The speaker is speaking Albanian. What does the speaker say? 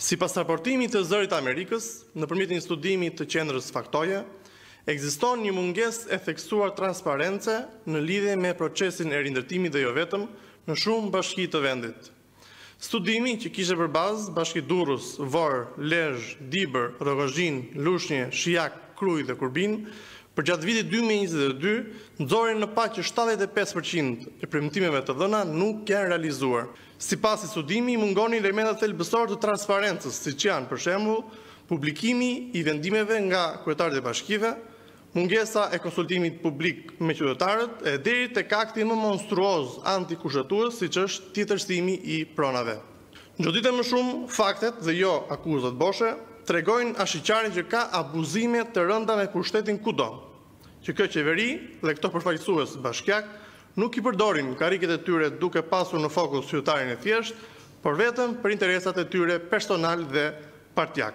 Sipas raportimit të Zërit të Amerikës, nëpërmjet një studimi të Qendrës Faktoje, ekziston një mungesë e theksuar transparence në lidhje me procesin e rindërtimit dhe jo vetëm, në shumë bashki të vendit. Studimi, që kishte për bazë bashkitë Durrës, Vorë, Lezhë, Dibër, Rrogozhinë, Lushnje, Shijak, Krujë dhe Kurbin, përgjatë vitit dy mijë e njëzet e dy, nxori në pah që shtatëdhjetë e pesë për qind e premtimeve të dhëna nuk janë realizuar. Sipas këtij studimi, mungonin elementët thelbësorë të transparencës, siç janë, për shembull, publikimi i vendimeve nga kryetarët e bashkive, mungesa e konsultimit publik me qytetarët e deri tek akti më monstruoz antikushtetues siç është tjetërsimi i pronave. Çdo ditë e më shumë, faktet, dhe jo akuzat boshe, tregojnë ashiqare që ka abuzime të rënda me pushtetin kudo, që kjo qeveri dhe këto përfaqësues bashkiakë Nuk i përdorin karriget e tyre duke pasur në fokus qytetarin e thjeshtë, por vetëm për interesat e tyre personal dhe partiak.